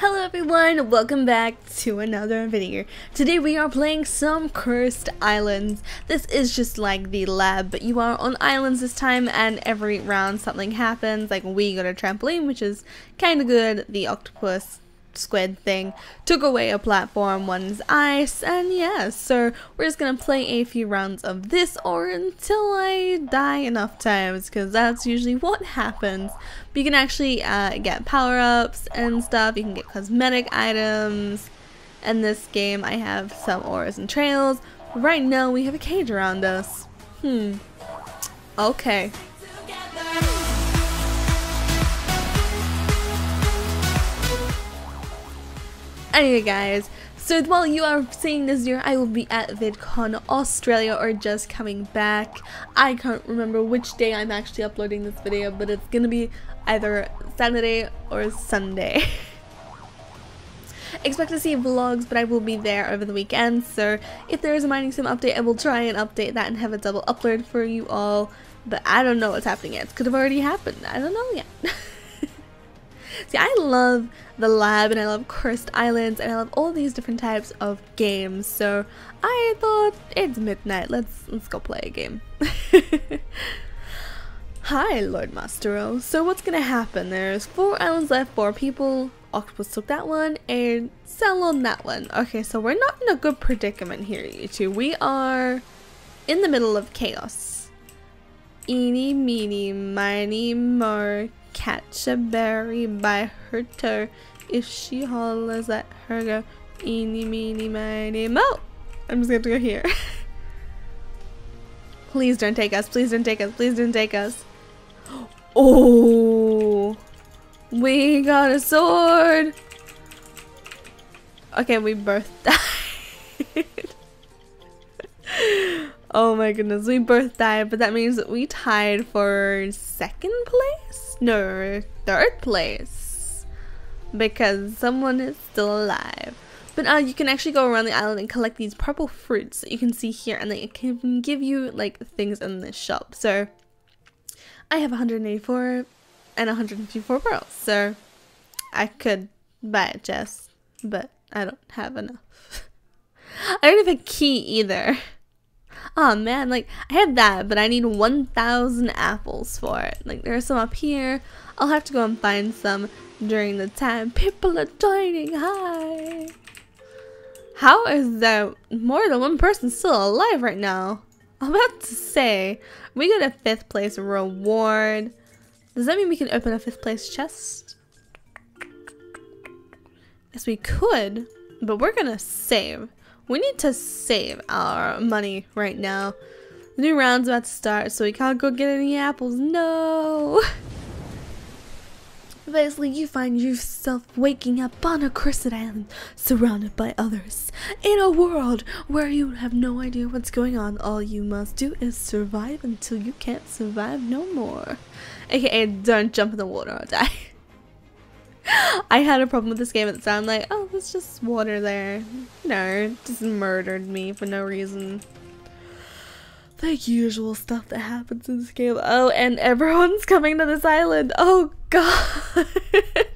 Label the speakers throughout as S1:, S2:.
S1: Hello everyone, welcome back to another video. Today we are playing some Cursed Islands. This is just like the lab, but you are on islands this time and every round something happens. Like we got a trampoline, which is kind of good. The octopus squid thing took away a platform, one's ice, and yeah, so we're just gonna play a few rounds of this or until I die enough times because that's usually what happens. But you can actually uh, get power-ups and stuff, you can get cosmetic items. In this game I have some auras and trails. Right now we have a cage around us. Hmm. Okay. Anyway guys, so while you are seeing this video, I will be at VidCon Australia or just coming back. I can't remember which day I'm actually uploading this video, but it's gonna be either Saturday or Sunday. Expect to see vlogs, but I will be there over the weekend, so if there is a Mining Sim update, I will try and update that and have a double upload for you all. But I don't know what's happening yet. It could have already happened. I don't know yet. See, I love the lab and I love Cursed Islands and I love all these different types of games. So I thought it's midnight. Let's let's go play a game. Hi, Lord Mastero. So what's gonna happen? There's four islands left, four people. Octopus took that one and Cell on that one. Okay, so we're not in a good predicament here, you two. We are in the middle of chaos. Eeny, meeny, miny, mo, catch a berry by her toe. If she hollers at her, go eeny, meeny, miny, mo. I'm just gonna go here. please don't take us. Please don't take us. Please don't take us. Oh, we got a sword. Okay, we both died. Oh my goodness, we both died, but that means that we tied for second place? no, third place. Because someone is still alive. But uh, you can actually go around the island and collect these purple fruits that you can see here. And they can give you like things in this shop. So I have 184 and 154 pearls. So I could buy a chest. But I don't have enough. I don't have a key either. Oh man, like I have that, but I need 1,000 apples for it. Like there are some up here. I'll have to go and find some during the time. People are joining. Hi. How is there more than one person still alive right now? I'm about to say, we got a fifth place reward. Does that mean we can open a fifth place chest? Yes, we could, but we're gonna save. We need to save our money right now. The new round's about to start, so we can't go get any apples. No! Basically, you find yourself waking up on a cursed island, surrounded by others. In a world where you have no idea what's going on, all you must do is survive until you can't survive no more. AKA, don't jump in the water or die. I had a problem with this game at the time, like, oh, there's just water there. No, just murdered me for no reason. The usual stuff that happens in this game. Oh, and everyone's coming to this island. Oh, God.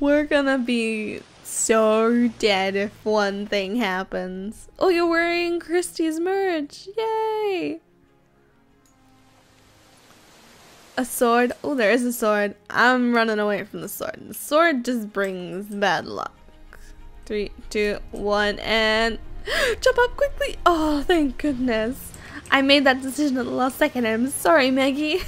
S1: We're gonna be so dead if one thing happens. Oh, you're wearing Christie's merch. Yay. A sword. Oh, there is a sword. I'm running away from the sword. The sword just brings bad luck. Three, two, one, and jump up quickly. Oh, thank goodness. I made that decision at the last second. I'm sorry, Maggie.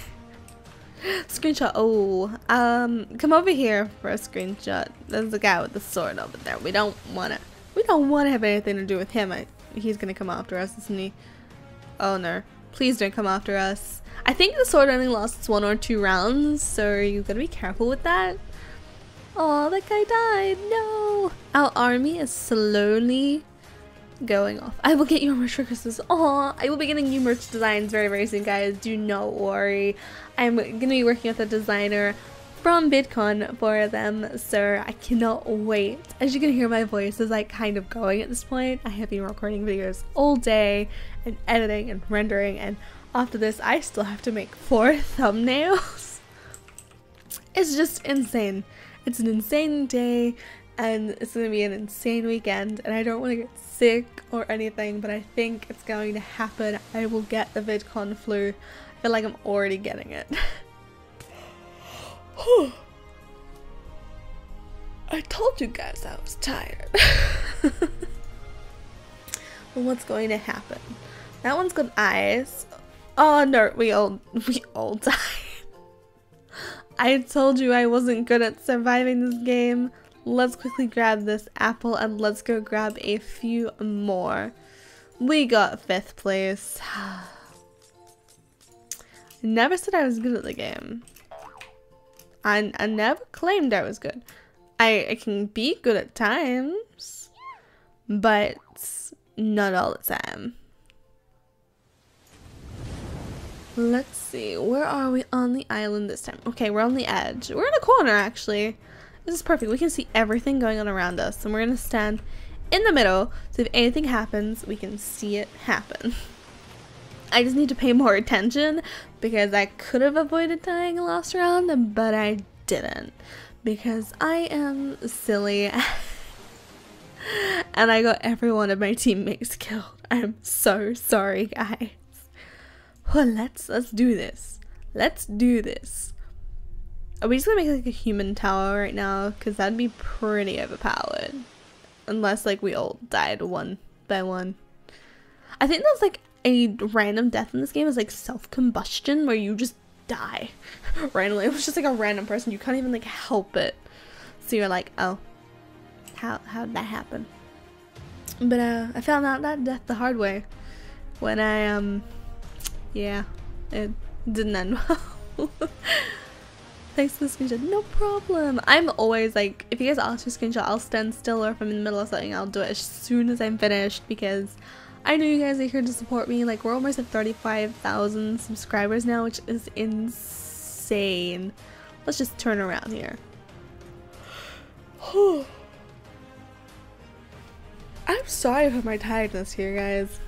S1: screenshot. Oh, um, come over here for a screenshot. There's a guy with the sword over there. We don't want to. We don't want to have anything to do with him. I, he's gonna come after us, isn't he? Oh no! Please don't come after us. I think the sword only lasts one or two rounds, so you gotta be careful with that. Oh, that guy died. No. Our army is slowly going off. I will get you merch for Christmas. Oh, I will be getting new merch designs very, very soon, guys. Do not worry. I'm to be working with a designer from VidCon for them, so I cannot wait. As you can hear, my voice is like kind of going at this point. I have been recording videos all day and editing and rendering and after this, I still have to make four thumbnails. It's just insane. It's an insane day and it's gonna be an insane weekend and I don't want to get sick or anything but I think it's going to happen. I will get the VidCon flu. I feel like I'm already getting it. I told you guys I was tired. well, what's going to happen? That one's got eyes. Oh no, we all we all died. I told you I wasn't good at surviving this game. Let's quickly grab this apple and let's go grab a few more. We got fifth place. never said I was good at the game. I, I never claimed I was good. I, I can be good at times, but not all the time. Let's see, where are we on the island this time? Okay, we're on the edge. We're in a corner, actually. This is perfect. We can see everything going on around us, and we're going to stand in the middle, so if anything happens, we can see it happen. I just need to pay more attention, because I could have avoided dying last round, but I didn't. Because I am silly, and I got every one of my teammates killed. I'm so sorry, guys. Well, let's let's do this. Let's do this. Are we just gonna make like a human tower right now? Cause that'd be pretty overpowered. Unless like we all died one by one. I think that's like a random death in this game is like self-combustion where you just die randomly. It was just like a random person. You can't even like help it. So you're like, oh, how how did that happen? But uh, I found out that death the hard way when I um yeah, it didn't end well. Thanks for the screenshot. No problem. I'm always like, if you guys ask for a screenshot, I'll stand still or if I'm in the middle of something, I'll do it as soon as I'm finished because I know you guys are here to support me. Like, we're almost at 35,000 subscribers now, which is insane. Let's just turn around here. I'm sorry for my tiredness here, guys.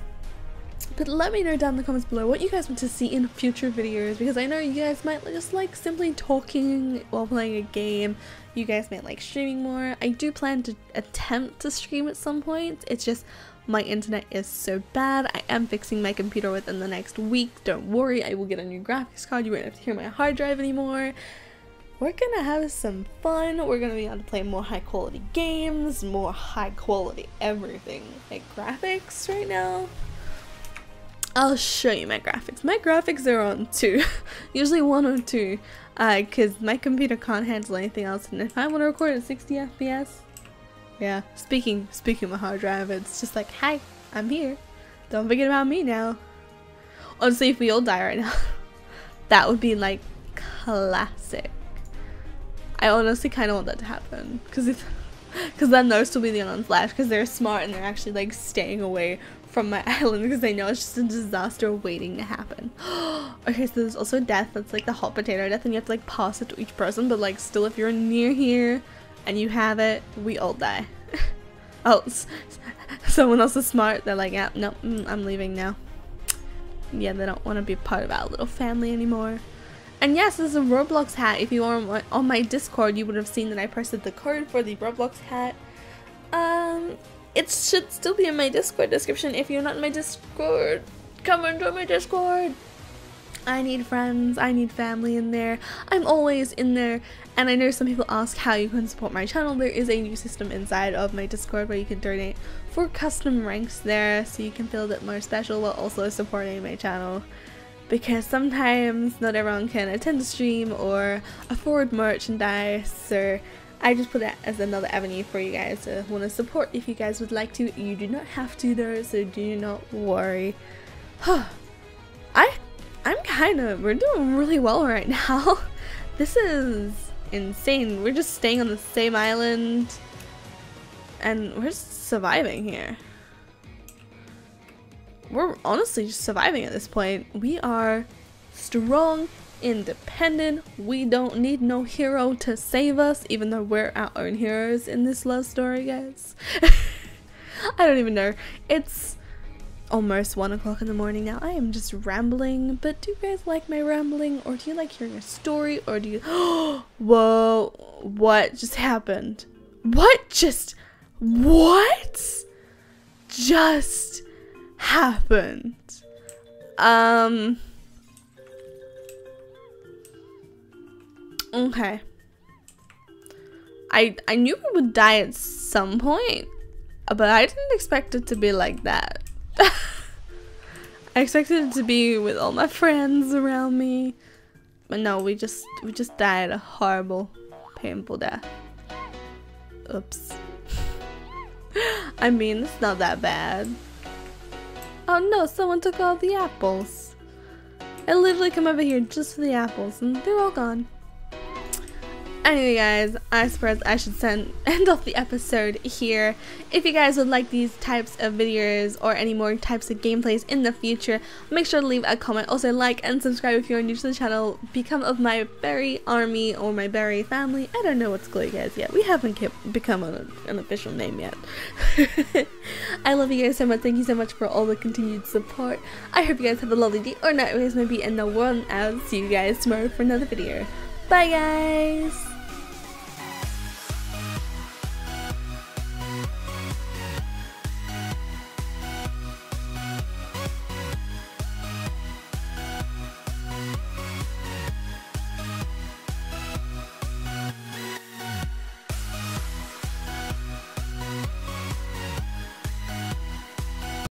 S1: But let me know down in the comments below what you guys want to see in future videos because I know you guys might just like simply talking while playing a game. You guys might like streaming more. I do plan to attempt to stream at some point. It's just my internet is so bad. I am fixing my computer within the next week. Don't worry, I will get a new graphics card. You won't have to hear my hard drive anymore. We're gonna have some fun. We're gonna be able to play more high quality games, more high quality everything. Like graphics right now I'll show you my graphics. My graphics are on 2, usually 1 or 2, because uh, my computer can't handle anything else. And if I want to record at 60 FPS, yeah, speaking, speaking of my hard drive, it's just like, hi, I'm here. Don't forget about me now. Honestly, if we all die right now, that would be like classic. I honestly kind of want that to happen, because if, because then those will be the ones left, because they're smart and they're actually like staying away from my island because they know it's just a disaster waiting to happen. okay, so there's also death that's like the hot potato death and you have to like pass it to each person, but like still if you're near here and you have it, we all die. oh, someone else is smart. They're like, yeah, no, mm, I'm leaving now. Yeah, they don't want to be part of our little family anymore. And yes, this is a Roblox hat. If you are on my Discord, you would have seen that I posted the code for the Roblox hat. Um, it should still be in my Discord description if you're not in my Discord. Come and join my Discord. I need friends, I need family in there. I'm always in there. And I know some people ask how you can support my channel. There is a new system inside of my Discord where you can donate for custom ranks there so you can feel a bit more special while also supporting my channel. Because sometimes not everyone can attend the stream or afford merchandise or I just put that as another avenue for you guys to want to support if you guys would like to. You do not have to though, so do not worry. I, I'm kind of, we're doing really well right now. this is insane. We're just staying on the same island and we're surviving here. We're honestly just surviving at this point. We are strong independent. We don't need no hero to save us, even though we're our own heroes in this love story, guys. I don't even know. It's almost one o'clock in the morning now. I am just rambling, but do you guys like my rambling, or do you like hearing a story, or do you? Whoa! What just happened? What just? What just happened? Um. Okay. I I knew we would die at some point, but I didn't expect it to be like that. I expected it to be with all my friends around me. But no, we just we just died a horrible, painful death. Oops. I mean, it's not that bad. Oh no, someone took all the apples. I literally come over here just for the apples and they're all gone. Anyway guys, I suppose I should send end off the episode here. If you guys would like these types of videos or any more types of gameplays in the future, make sure to leave a comment. Also like and subscribe if you are new to the channel. Become of my berry army or my berry family. I don't know what's going guys yet. We haven't become an, an official name yet. I love you guys so much. Thank you so much for all the continued support. I hope you guys have a lovely day or night, whereas maybe in the world. I'll see you guys tomorrow for another video. Bye guys!